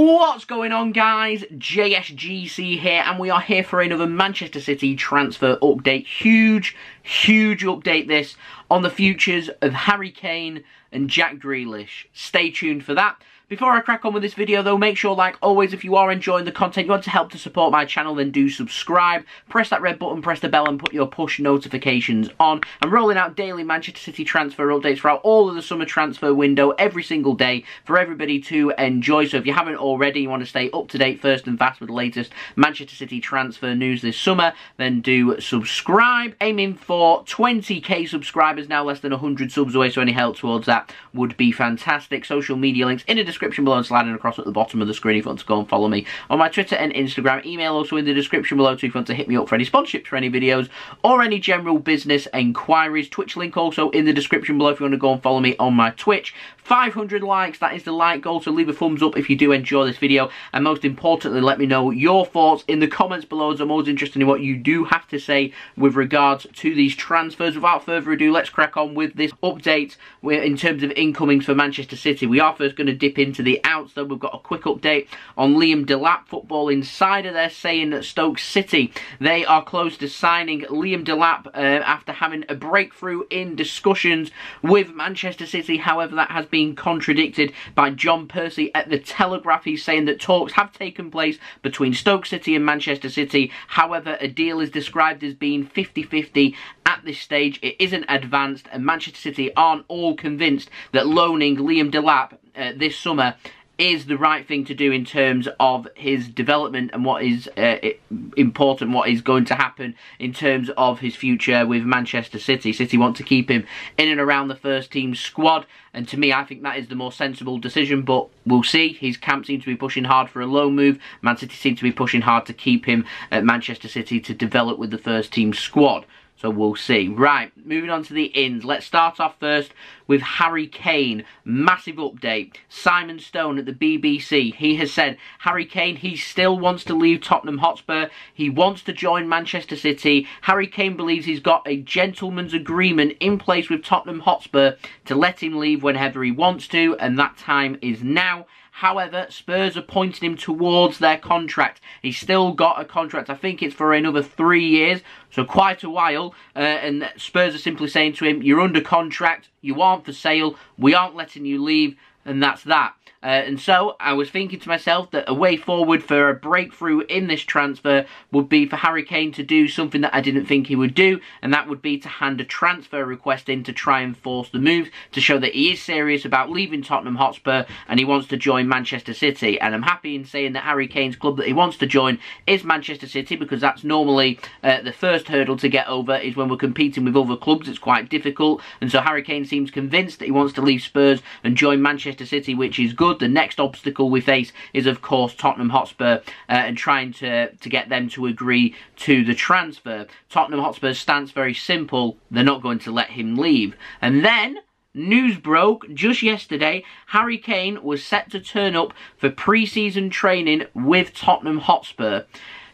What's going on guys? JSGC here and we are here for another Manchester City transfer update. Huge, huge update this on the futures of Harry Kane and Jack Grealish. Stay tuned for that. Before I crack on with this video though, make sure like always if you are enjoying the content, you want to help to support my channel, then do subscribe. Press that red button, press the bell and put your push notifications on. I'm rolling out daily Manchester City transfer updates throughout all of the summer transfer window every single day for everybody to enjoy. So if you haven't already, you want to stay up to date first and fast with the latest Manchester City transfer news this summer, then do subscribe. Aiming for 20k subscribers now, less than 100 subs away, so any help towards that would be fantastic. Social media links in the description description below and sliding across at the bottom of the screen if you want to go and follow me on my Twitter and Instagram. Email also in the description below too if you want to hit me up for any sponsorships for any videos or any general business inquiries. Twitch link also in the description below if you want to go and follow me on my Twitch. 500 likes, that is the like goal, so leave a thumbs up if you do enjoy this video, and most importantly, let me know your thoughts in the comments below, as I'm always interested in what you do have to say with regards to these transfers. Without further ado, let's crack on with this update in terms of incomings for Manchester City. We are first going to dip into the outs, though. We've got a quick update on Liam Delap, Football Insider. They're saying that Stoke City, they are close to signing Liam Delap uh, after having a breakthrough in discussions with Manchester City. However, that has been being contradicted by John Percy at The Telegraph. He's saying that talks have taken place between Stoke City and Manchester City. However, a deal is described as being 50-50 at this stage. It isn't advanced and Manchester City aren't all convinced that loaning Liam Delap uh, this summer is the right thing to do in terms of his development and what is uh, important, what is going to happen in terms of his future with Manchester City. City want to keep him in and around the first team squad, and to me, I think that is the more sensible decision, but we'll see. His camp seems to be pushing hard for a loan move. Man City seem to be pushing hard to keep him at Manchester City to develop with the first team squad. So we'll see. Right, moving on to the ins. Let's start off first with Harry Kane. Massive update. Simon Stone at the BBC. He has said Harry Kane, he still wants to leave Tottenham Hotspur. He wants to join Manchester City. Harry Kane believes he's got a gentleman's agreement in place with Tottenham Hotspur to let him leave whenever he wants to, and that time is now. However, Spurs are pointing him towards their contract. He's still got a contract. I think it's for another three years, so quite a while. Uh, and Spurs are simply saying to him, you're under contract, you aren't for sale, we aren't letting you leave, and that's that. Uh, and so I was thinking to myself that a way forward for a breakthrough in this transfer would be for Harry Kane to do something that I didn't think he would do, and that would be to hand a transfer request in to try and force the move to show that he is serious about leaving Tottenham Hotspur and he wants to join Manchester City. And I'm happy in saying that Harry Kane's club that he wants to join is Manchester City because that's normally uh, the first hurdle to get over is when we're competing with other clubs. It's quite difficult, and so Harry Kane seems convinced that he wants to leave Spurs and join Manchester City, which is good good. The next obstacle we face is, of course, Tottenham Hotspur uh, and trying to, to get them to agree to the transfer. Tottenham Hotspur's stance very simple. They're not going to let him leave. And then News broke just yesterday, Harry Kane was set to turn up for pre-season training with Tottenham Hotspur.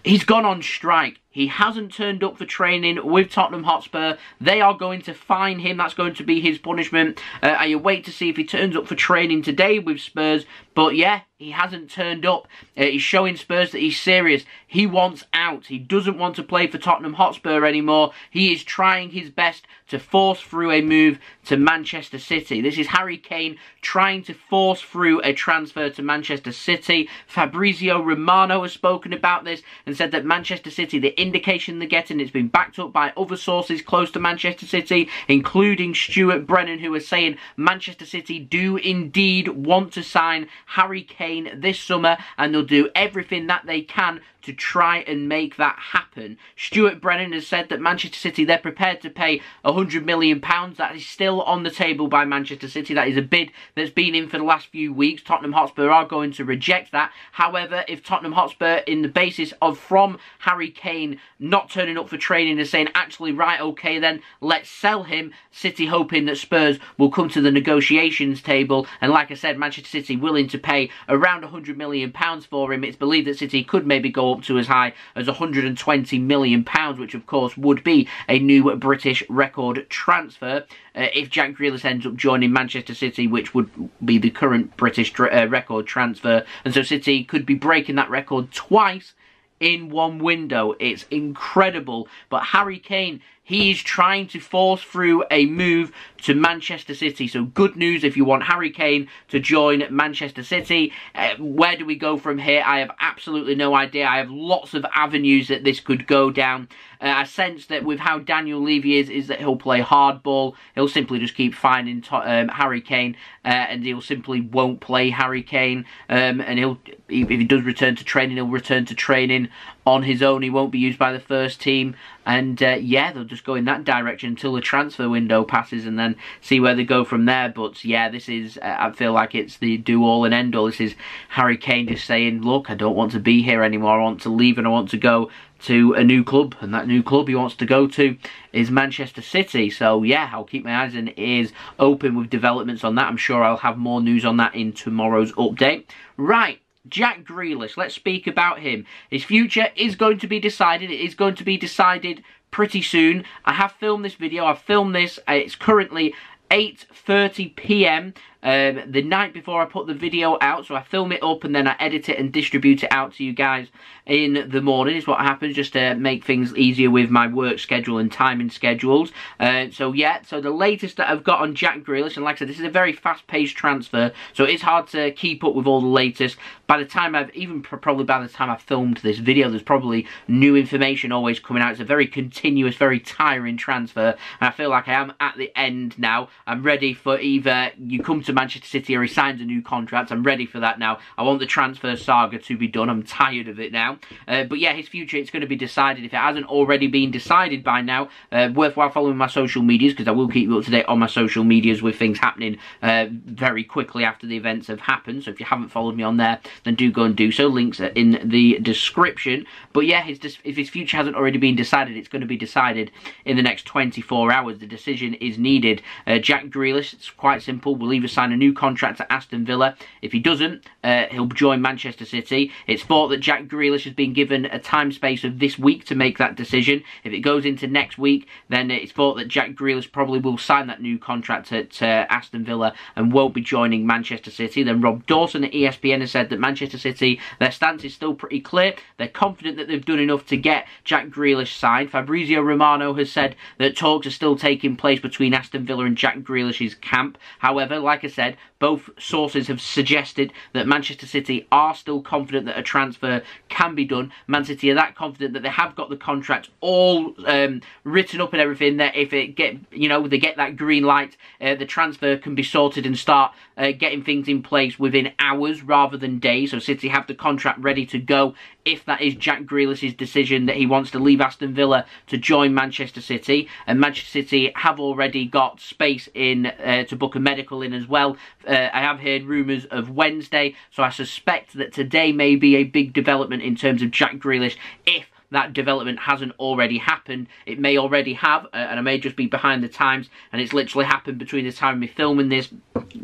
He's gone on strike. He hasn't turned up for training with Tottenham Hotspur. They are going to fine him. That's going to be his punishment. Uh, I wait to see if he turns up for training today with Spurs. But yeah, he hasn't turned up. Uh, he's showing Spurs that he's serious. He wants out. He doesn't want to play for Tottenham Hotspur anymore. He is trying his best to force through a move to Manchester City. This is Harry Kane trying to force through a transfer to Manchester City. Fabrizio Romano has spoken about this and said that Manchester City, the indication they're getting, it's been backed up by other sources close to Manchester City, including Stuart Brennan, who is saying Manchester City do indeed want to sign Harry Kane this summer and they'll do everything that they can to try and make that happen. Stuart Brennan has said that Manchester City, they're prepared to pay £100 million. That is still on the table by Manchester City. That is a bid that's been in for the last few weeks. Tottenham Hotspur are going to reject that. However, if Tottenham Hotspur, in the basis of from Harry Kane not turning up for training and saying, actually, right, okay, then let's sell him. City hoping that Spurs will come to the negotiations table. And like I said, Manchester City willing to pay around £100 million for him. It's believed that City could maybe go up to as high as £120 million, which of course would be a new British record transfer. Uh, if Jack Grealish ends up joining Manchester City, which would be the current British uh, record transfer. And so City could be breaking that record twice in one window. It's incredible. But Harry Kane he is trying to force through a move to Manchester City. So good news if you want Harry Kane to join Manchester City. Uh, where do we go from here? I have absolutely no idea. I have lots of avenues that this could go down. Uh, I sense that with how Daniel Levy is, is that he'll play hardball. He'll simply just keep finding um, Harry Kane, uh, and he'll simply won't play Harry Kane. Um, and he'll, if he does return to training, he'll return to training on his own. He won't be used by the first team. And uh, yeah, they'll just go in that direction until the transfer window passes and then see where they go from there. But yeah, this is, uh, I feel like it's the do all and end all. This is Harry Kane just saying, look, I don't want to be here anymore. I want to leave and I want to go to a new club. And that new club he wants to go to is Manchester City. So yeah, I'll keep my eyes and ears open with developments on that. I'm sure I'll have more news on that in tomorrow's update. Right, Jack Grealish, let's speak about him. His future is going to be decided. It is going to be decided pretty soon. I have filmed this video. I've filmed this. Uh, it's currently 8.30pm um, the night before I put the video out. So I film it up and then I edit it and distribute it out to you guys in the morning is what happens just to make things easier with my work schedule and timing schedules. Uh, so yeah, so the latest that I've got on Jack Grealish, and like I said, this is a very fast-paced transfer, so it's hard to keep up with all the latest. By the time I've, even probably by the time I filmed this video, there's probably new information always coming out. It's a very continuous, very tiring transfer, and I feel like I am at the end now. I'm ready for either you come to Manchester City or he signs a new contract. I'm ready for that now. I want the transfer saga to be done. I'm tired of it now. Uh, but yeah, his future, it's going to be decided. If it hasn't already been decided by now, uh, worthwhile following my social medias because I will keep you up to date on my social medias with things happening uh, very quickly after the events have happened. So if you haven't followed me on there, then do go and do so. Links are in the description. But yeah, his, if his future hasn't already been decided, it's going to be decided in the next 24 hours. The decision is needed. Uh, Jack Grealish, it's quite simple, We'll either sign a new contract at Aston Villa. If he doesn't, uh, he'll join Manchester City. It's thought that Jack Grealish has been given a time space of this week to make that decision. If it goes into next week, then it's thought that Jack Grealish probably will sign that new contract at uh, Aston Villa and won't be joining Manchester City. Then Rob Dawson at ESPN has said that Manchester City, their stance is still pretty clear. They're confident that they've done enough to get Jack Grealish signed. Fabrizio Romano has said that talks are still taking place between Aston Villa and Jack Grealish's camp. However, like I said, both sources have suggested that Manchester City are still confident that a transfer can be done. Man City are that confident that they have got the contract all um, written up and everything. That if it get, you know, they get that green light, uh, the transfer can be sorted and start uh, getting things in place within hours rather than days. So City have the contract ready to go if that is Jack Grealish's decision that he wants to leave Aston Villa to join Manchester City. And Manchester City have already got space in uh, to book a medical in as well. Uh, I have heard rumours of Wednesday, so I suspect that today may be a big development in terms of Jack Grealish if that development hasn't already happened. It may already have, uh, and I may just be behind the times, and it's literally happened between the time of me filming this,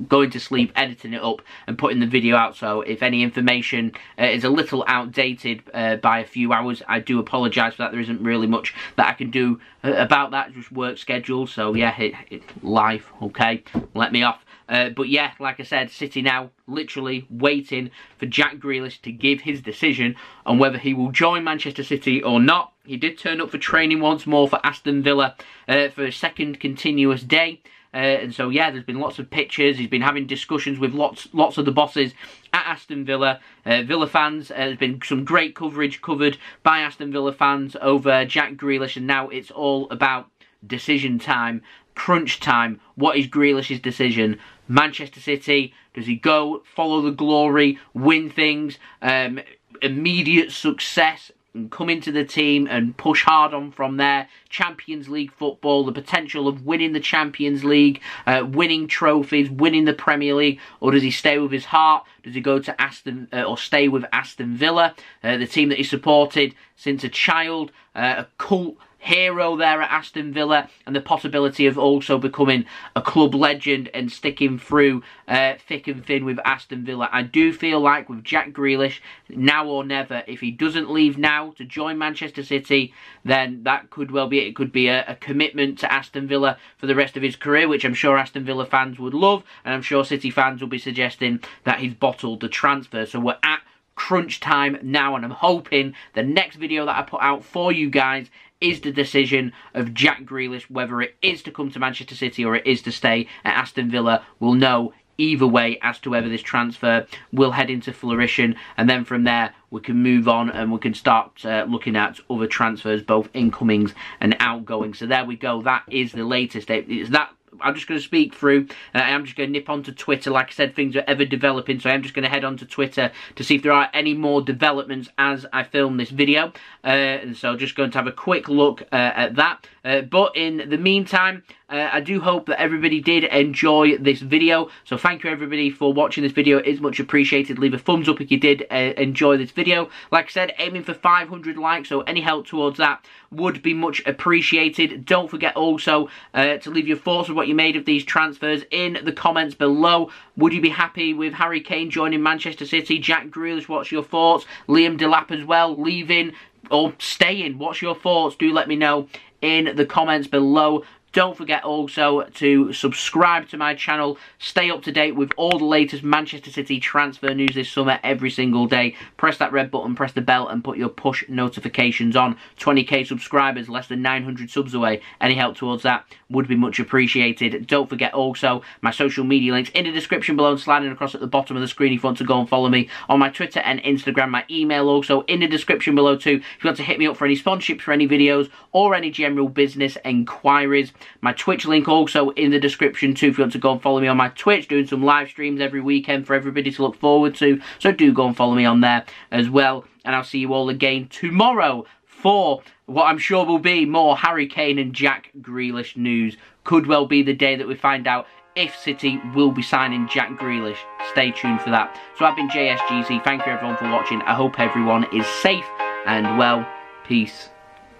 going to sleep, editing it up, and putting the video out. So if any information uh, is a little outdated uh, by a few hours, I do apologise for that. There isn't really much that I can do uh, about that, just work schedule. So yeah, it, it, life, okay? Let me off. Uh, but yeah, like I said, City now literally waiting for Jack Grealish to give his decision on whether he will join Manchester City or not. He did turn up for training once more for Aston Villa uh, for a second continuous day. Uh, and so, yeah, there's been lots of pictures. He's been having discussions with lots lots of the bosses at Aston Villa. Uh, Villa fans, uh, there's been some great coverage covered by Aston Villa fans over Jack Grealish. And now it's all about decision time, crunch time. What is Grealish's decision? Manchester City? Does he go, follow the glory, win things, um, immediate success? and come into the team and push hard on from there. Champions League football, the potential of winning the Champions League, uh, winning trophies, winning the Premier League, or does he stay with his heart? Does he go to Aston uh, or stay with Aston Villa, uh, the team that he supported since a child, uh, a cult hero there at Aston Villa and the possibility of also becoming a club legend and sticking through uh, thick and thin with Aston Villa. I do feel like with Jack Grealish, now or never, if he doesn't leave now to join Manchester City, then that could well be it. could be a, a commitment to Aston Villa for the rest of his career, which I'm sure Aston Villa fans would love, and I'm sure City fans will be suggesting that he's bottled the transfer. So we're at crunch time now and I'm hoping the next video that I put out for you guys is the decision of Jack Grealish, whether it is to come to Manchester City or it is to stay at Aston Villa. We'll know either way as to whether this transfer will head into flourishing and then from there we can move on and we can start uh, looking at other transfers both incomings and outgoing so there we go. That is the latest it's that I'm just going to speak through. Uh, I'm just going to nip onto Twitter. Like I said, things are ever developing, so I'm just going to head onto Twitter to see if there are any more developments as I film this video. Uh, and so just going to have a quick look uh, at that. Uh, but in the meantime, uh, I do hope that everybody did enjoy this video. So thank you everybody for watching this video. It is much appreciated. Leave a thumbs up if you did uh, enjoy this video. Like I said, aiming for 500 likes, so any help towards that would be much appreciated. Don't forget also to leave your thoughts what you made of these transfers in the comments below. Would you be happy with Harry Kane joining Manchester City? Jack Grealish, what's your thoughts? Liam Delap as well, leaving or staying. What's your thoughts? Do let me know in the comments below. Don't forget also to subscribe to my channel. Stay up to date with all the latest Manchester City transfer news this summer every single day. Press that red button, press the bell and put your push notifications on. 20k subscribers, less than 900 subs away. Any help towards that would be much appreciated. Don't forget also my social media links in the description below and sliding across at the bottom of the screen if you want to go and follow me on my Twitter and Instagram. My email also in the description below too if you want to hit me up for any sponsorships for any videos or any general business enquiries. My Twitch link also in the description too if you want to go and follow me on my Twitch, doing some live streams every weekend for everybody to look forward to. So do go and follow me on there as well. And I'll see you all again tomorrow for what I'm sure will be more Harry Kane and Jack Grealish news. Could well be the day that we find out if City will be signing Jack Grealish. Stay tuned for that. So I've been JSGC. Thank you everyone for watching. I hope everyone is safe and well. Peace.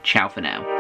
Ciao for now.